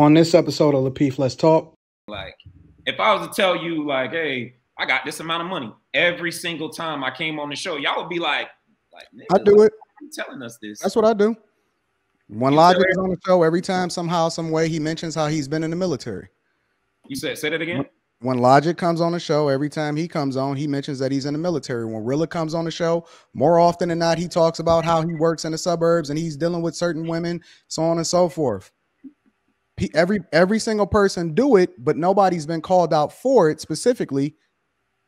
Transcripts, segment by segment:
On this episode of Lapeef, let's talk. Like, if I was to tell you, like, hey, I got this amount of money every single time I came on the show, y'all would be like, like, I do it. telling us this. That's what I do. When Logic is on the show, every time somehow, some way, he mentions how he's been in the military. You said, say that again. When Logic comes on the show, every time he comes on, he mentions that he's in the military. When Rilla comes on the show, more often than not, he talks about how he works in the suburbs and he's dealing with certain women, so on and so forth. Every every single person do it, but nobody's been called out for it specifically,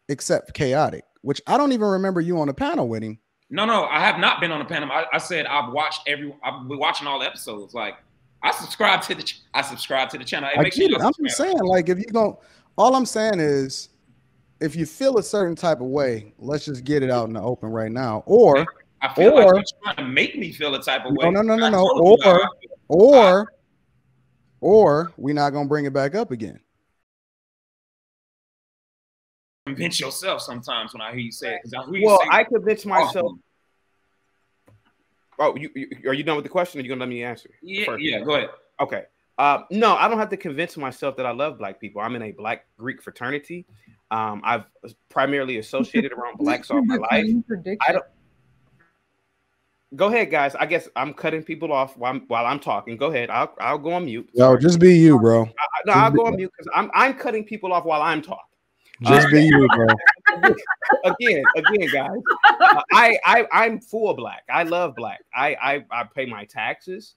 except Chaotic, which I don't even remember you on the panel with him. No, no, I have not been on a panel. I, I said I've watched every. I've been watching all the episodes. Like, I subscribe to the. ch- I subscribe to the channel. Hey, I get sure it. I'm just saying, like, if you don't, all I'm saying is, if you feel a certain type of way, let's just get it out in the open right now. Or, I feel or- like you're trying to make me feel a type of way. no, no, no, no, told or, or, or we're not gonna bring it back up again. convince yourself sometimes when I hear you say it. Because I hear you Well, say I convinced myself. Oh, you, you are you done with the question? Or are you gonna let me answer? Yeah, first? yeah. Go ahead. Okay. Uh, no, I don't have to convince myself that I love black people. I'm in a black Greek fraternity. Um, I've primarily associated around blacks all my life. I don't. Go ahead, guys. I guess I'm cutting people off while I'm, while I'm talking. Go ahead. I'll I'll go on mute. Sorry. just be you, bro. I- no, I'll go on mute because I'm I'm cutting people off while I'm talking. Just be you, bro. again, again, guys. Uh, I I I'm full black. I love black. I I I pay my taxes.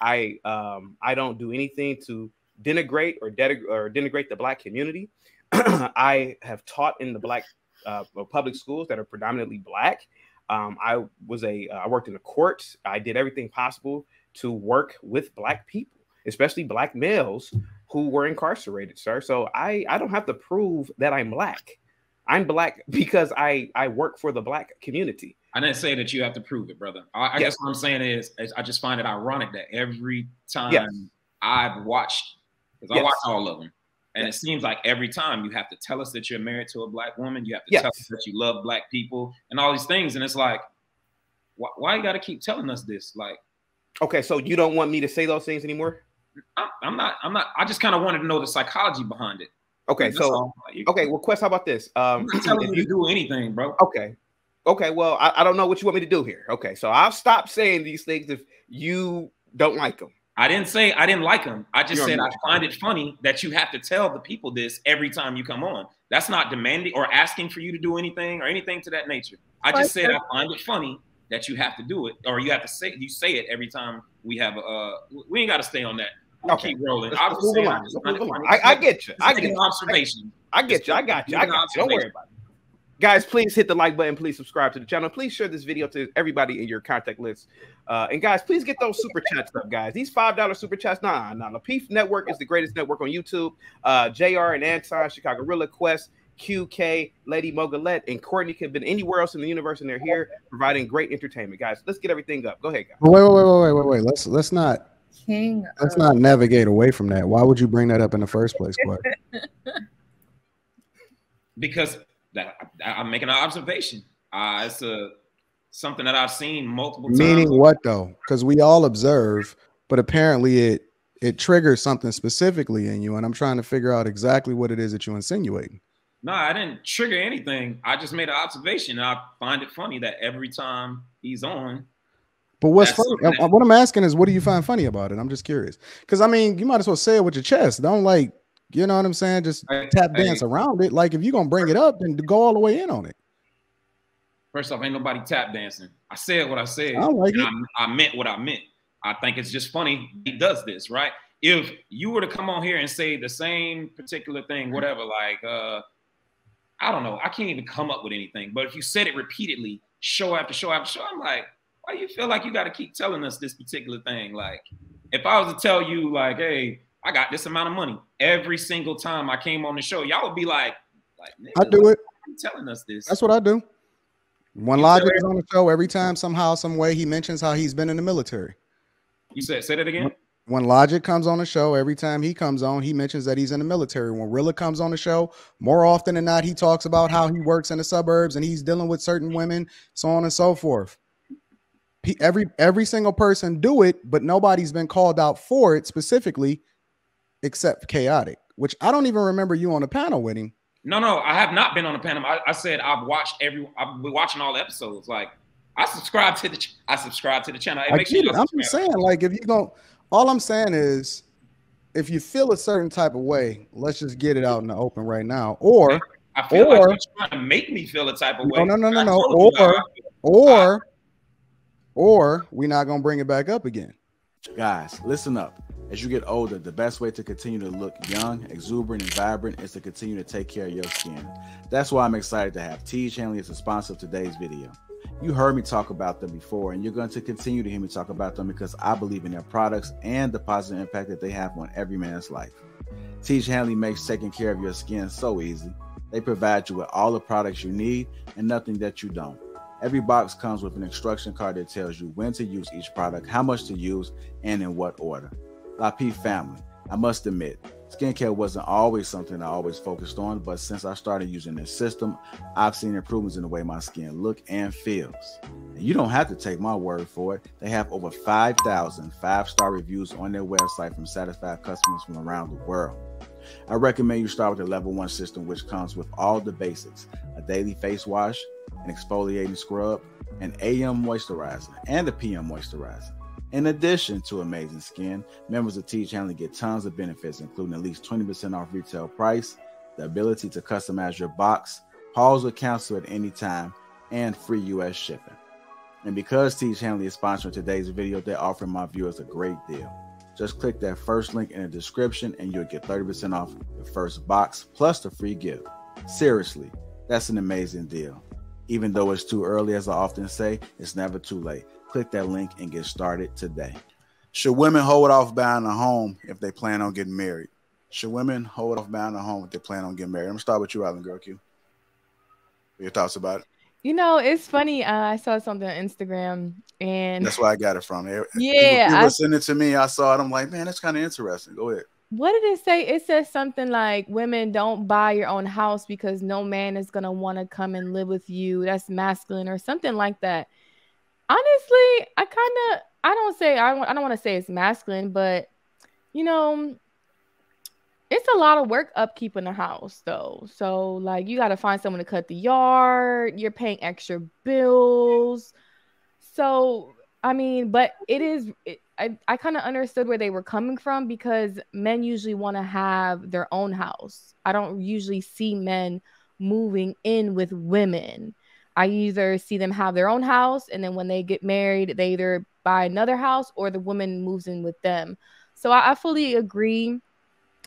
I um I don't do anything to denigrate or denig- or denigrate the black community. I have taught in the black uh, public schools that are predominantly black. Um, I was a uh, I worked in the courts. I did everything possible to work with black people, especially black males who were incarcerated, sir. So I I don't have to prove that I'm black. I'm black because I I work for the black community. I didn't say that you have to prove it, brother. I, I Yes. guess what I'm saying is, is I just find it ironic that every time Yes. I've watched, because I Yes. watch all of them, and it seems like every time you have to tell us that you're married to a black woman, you have to Yes. tell us that you love black people, and all these things, and it's like, why, why you got to keep telling us this? Like, Okay, so you don't want me to say those things anymore? I'm, I'm not, I'm not. I just kind of wanted to know the psychology behind it. Okay, That's so. Like, okay, well, Quest, how about this? I'm Um, not telling you to do anything, bro. okay, okay, well, I, I don't know what you want me to do here. Okay, so I'll stop saying these things if you don't like them. I didn't say I didn't like him. I just You're said I find it funny that you have to tell the people this every time you come on. That's not demanding or asking for you to do anything or anything to that nature. I just said I find it funny that you have to do it or you have to say you say it every time we have a. Uh, we ain't got to stay on that. We'll Okay. keep rolling. Let's, I let's move I along. just Let's move along. I, I get you. I get you. observation. I get you. I got you. I got you. Don't worry about it. Guys, please hit the like button. Please subscribe to the channel. Please share this video to everybody in your contact list. Uh, and guys, please get those super chats up, guys. These five dollar super chats, nah, nah. Lapeef Network is the greatest network on YouTube. Uh, Jr. and Anton, Chicagorilla Quest, QK, Lady Mogulette, and Courtney could have been anywhere else in the universe, and they're here providing great entertainment, guys. Let's get everything up. Go ahead, guys. Wait, wait, wait, wait, wait, wait, wait. Let's let's not King. let's of- not navigate away from that. Why would you bring that up in the first place, Quest? because that I, I'm making an observation. Uh, it's a something that I've seen multiple times. Meaning what though? Because we all observe, but apparently it it triggers something specifically in you, and I'm trying to figure out exactly what it is that you're insinuating. No, I didn't trigger anything. I just made an observation. And I find it funny that every time he's on, But what's funny? something uh, What I'm asking is, what do you find funny about it? I'm just curious. Because I mean, you might as well say it with your chest. Don't like, you know what I'm saying? Just Hey, tap hey. dance around it. Like if you're gonna bring it up, then go all the way in on it. first off, ain't nobody tap dancing. I said what I said. I like it. I, I meant what I meant. I think it's just funny he does this, right? If you were to come on here and say the same particular thing, whatever, like uh I don't know, I can't even come up with anything. But if you said it repeatedly, show after show after show, I'm like, why do you feel like you got to keep telling us this particular thing? Like, if I was to tell you, like, hey, I got this amount of money every single time I came on the show, y'all would be like, like, I do it. telling us this. That's what I do. When You Logic is on the show, every time somehow, some way, he mentions how he's been in the military. you said, say that again. When Logic comes on the show, every time he comes on, he mentions that he's in the military. When Rilla comes on the show, more often than not, he talks about how he works in the suburbs and he's dealing with certain women, so on and so forth. Every every single person do it, but nobody's been called out for it specifically, except chaotic, which I don't even remember you on the panel with him. No, no, I have not been on the panel. I, I said I've watched every. I've been watching all the episodes. Like I subscribe to the. I subscribe to the channel. Hey, I get sure it. I'm just saying, like, if you don't, all I'm saying is, if you feel a certain type of way, let's just get it out in the open right now. Or, I feel or- like you're trying to make me feel a type of way. no, no, no, I no, told you how or, I or, or we're not gonna bring it back up again. Guys, listen up. As you get older, the best way to continue to look young, exuberant, and vibrant is to continue to take care of your skin. That's why I'm excited to have Tiege Hanley as a sponsor of today's video. You heard me talk about them before, and you're going to continue to hear me talk about them because I believe in their products and the positive impact that they have on every man's life. Tiege Hanley makes taking care of your skin so easy. They provide you with all the products you need and nothing that you don't. Every box comes with an instruction card that tells you when to use each product, how much to use, and in what order. Lapeef family, I must admit, skincare wasn't always something I always focused on, but since I started using this system, I've seen improvements in the way my skin look and feels. And you don't have to take my word for it. They have over 5,000 five-star reviews on their website from satisfied customers from around the world. I recommend you start with the level one system, which comes with all the basics a daily face wash, an exfoliating scrub, an AM moisturizer, and a PM moisturizer. In addition to amazing skin, members of Tiege Hanley get tons of benefits, including at least 20% off retail price, the ability to customize your box, pause or cancel at any time, and free US shipping. And because Tiege Hanley is sponsoring today's video, they're offering my viewers a great deal. Just click that first link in the description and you'll get 30% off the first box plus the free gift. Seriously, that's an amazing deal. Even though it's too early, as I often say, it's never too late. Click that link and get started today. Should women hold off buying a home if they plan on getting married? Should women hold off buying a home if they plan on getting married? I'm gonna start with you, Island Girl Q. What your thoughts about it? You know, it's funny. Uh, I saw something on Instagram, and That's where I got it from. People- Yeah, people, I- sent it to me. I saw it. I'm like, man, that's kind of interesting. Go ahead. What did it say? It says something like, "Women don't buy your own house because no man is gonna want to come and live with you. That's masculine, or something like that." Honestly, I kind of, I don't say, I don't, I don't want to say it's masculine, but you know, it's a lot of work upkeeping a house though. So like, you got to find someone to cut the yard. You're paying extra bills. So I mean, but it is. It, I I kind of understood where they were coming from because men usually want to have their own house. I don't usually see men moving in with women. I either see them have their own house, and then when they get married, they either buy another house or the woman moves in with them. So I, I fully agree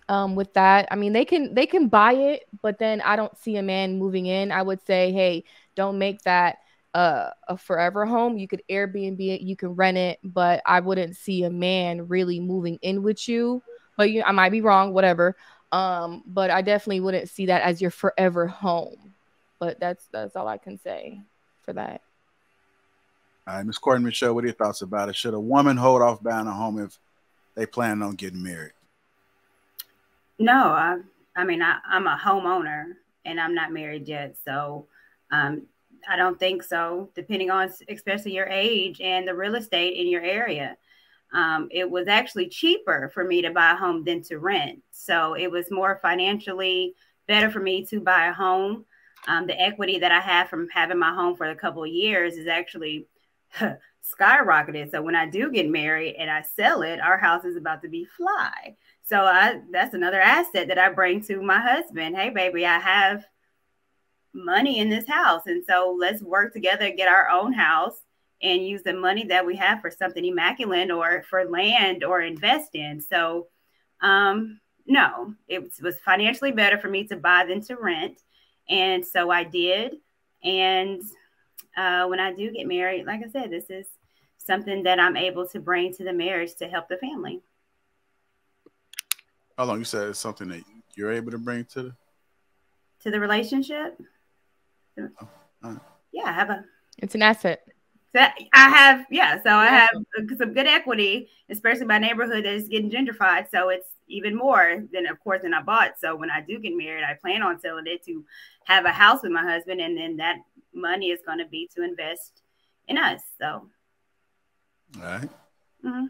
um, with that. I mean, they can they can buy it, but then I don't see a man moving in. I would say, hey, don't make that uh, a forever home. You could Airbnb it, you can rent it, but I wouldn't see a man really moving in with you. But you, I might be wrong, whatever. Um, but I definitely wouldn't see that as your forever home. But that's that's all I can say for that. All right, Miss Courtney Michelle, what are your thoughts about it? Should a woman hold off buying a home if they plan on getting married? No, I, I mean, I, I'm a homeowner and I'm not married yet. So um, I don't think so, depending on especially your age and the real estate in your area. Um, it was actually cheaper for me to buy a home than to rent. So it was more financially better for me to buy a home. Um, the equity that I have from having my home for a couple of years is actually skyrocketed. So when I do get married and I sell it, our house is about to be fly. So I that's another asset that I bring to my husband. Hey baby, I have money in this house. And so let's work together, get our own house and use the money that we have for something immaculate or for land or invest in. So um no, it was financially better for me to buy than to rent. And so I did. And uh, when I do get married, like I said, this is something that I'm able to bring to the marriage to help the family. How long you said it's something that you're able to bring to the To the relationship? All right. Yeah, I have a It's an asset. That I have, yeah. So I have some good equity, especially my neighborhood that is getting gentrified. So it's even more than, of course, than I bought. So when I do get married, I plan on selling it to have a house with my husband, and then that money is going to be to invest in us. So, All right. mhm.